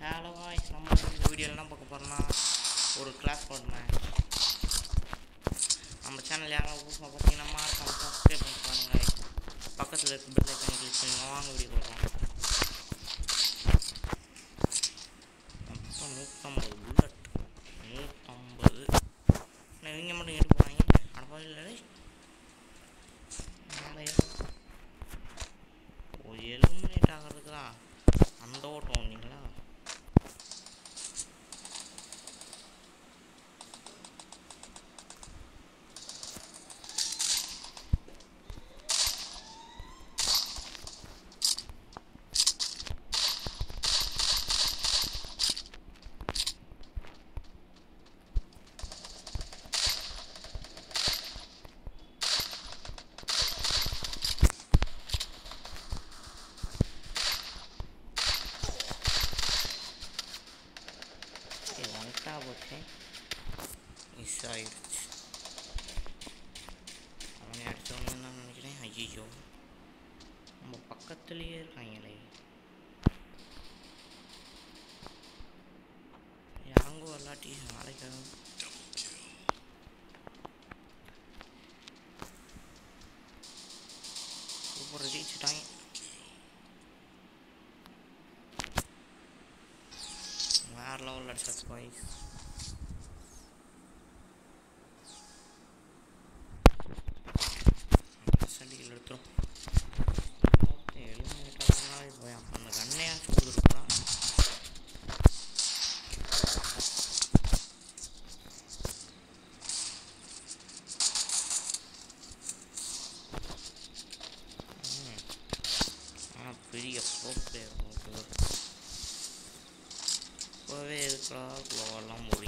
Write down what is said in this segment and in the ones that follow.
Hello voice நம்ம இந்த வீடியோவில் என்ன பார்க்க போகிறோம்னா ஒரு கிளாஸ் போடுறேன் நம்ம சேனல் யாராவது புதுசாக பார்த்தீங்கன்னா மார்க் சப்ஸ்கிரைப் பண்ணி பாருங்க பக்கத்தில் இருக்க பெல் ஐக்கான் கிளிக் வாங்க வீடியோ போடுறோம் சரி வந்துட்டா போச்சு மிஸ் ஆயிடுச்சு அவனை அடித்தவனு நான் நினைக்கிறேன் ஐயோ நம்ம பக்கத்துலேயே இருக்காங்களே யாங்கோ இல்லாட்டி நாளைக்கு சூப்பர் ஜெயிச்சுட்டாங்க வேற லெவலில் 啥不那么。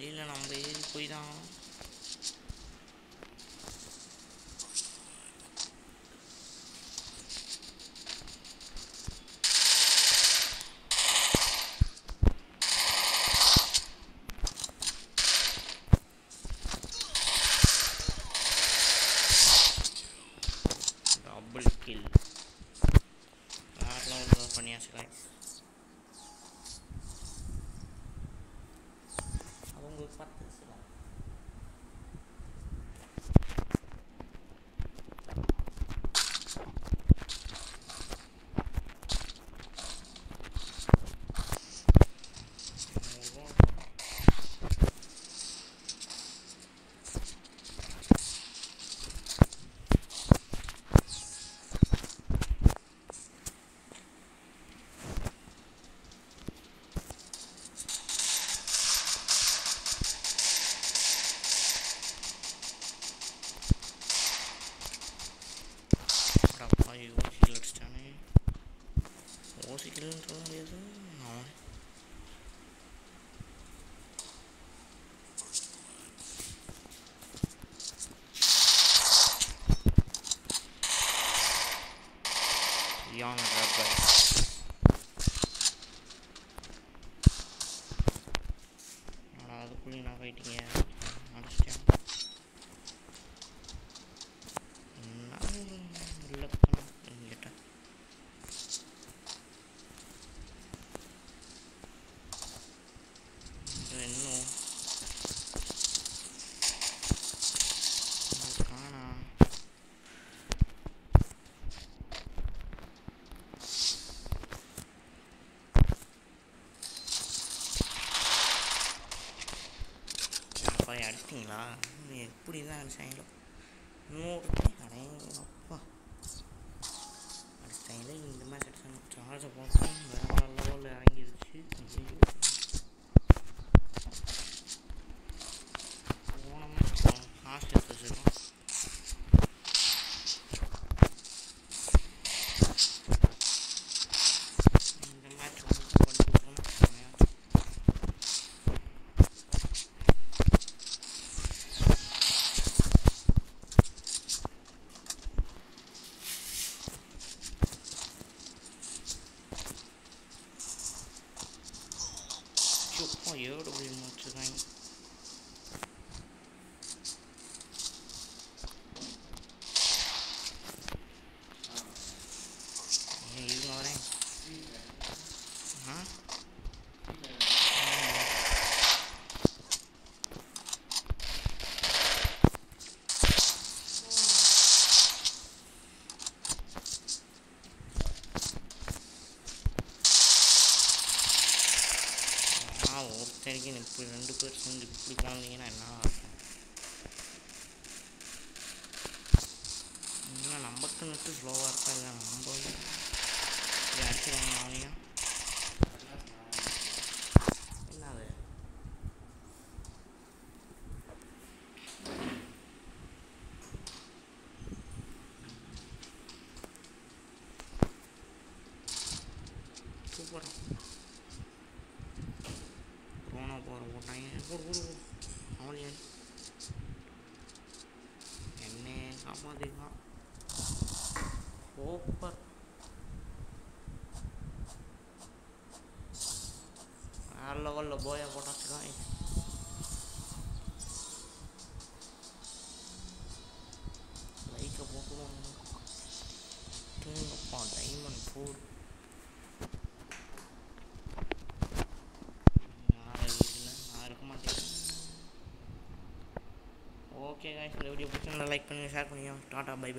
வழியில் நம்ம ஏறி போய் தான் 发的是吧？waiting, yeah, understand. நினச்சிட்டிங்களா எப்படி தான் அடிச்சாங்களோ இன்னொருத்தன் அடையப்பா அடுத்த இந்த மாதிரி அடிச்சாங்க சார்ஜை போட்டு வேறு லெவலில் இறங்கிருச்சு வரைக்கும் இப்படி ரெண்டு பேர் சேர்ந்து இப்படி கலந்தீங்கன்னா என்ன ஆகும்? இன்னும் நமக்கு நட்டு ஸ்லோவாக இருக்கா இல்லை நம்ம இப்படி அடிச்சுக்காங்க அவனையும் என்னே காப்பாத்திக்கலாம் சூப்பர் வேற லெவலில் போயா போட்டாச்சுதான் லைக்கை போட்டுருவாங்க தூங்கப்பா டைமண்ட் ஃபோர் bye